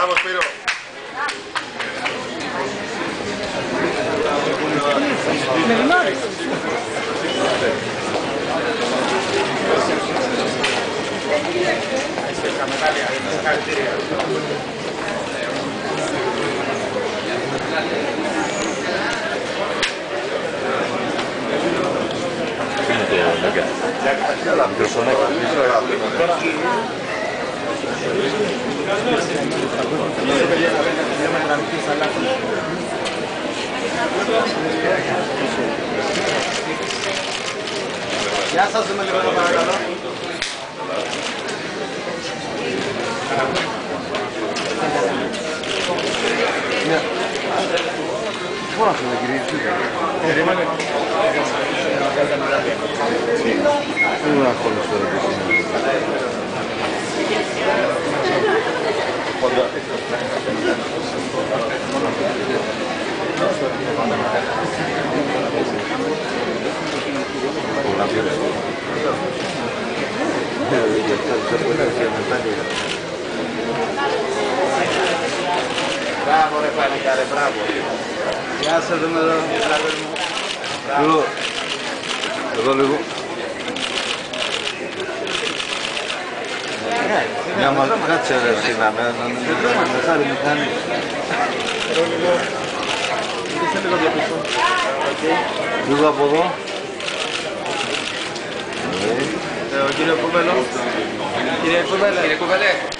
Vamos, Piro. Ya sazımı lira bakalım. Ya. Burası da giriyorsun. Evet. Bunu konuşuyoruz. se puede implementare. Bravo ρε παλικάρε, μπράβο. Γεια σας, δούμε εδώ. Εδώ, εδώ λίγο. Μια μαζί, κάτσε ρε σύναμε, να μετάρει μηχανή. Λίγο από εδώ. Il est cobalé. Il est. Il est.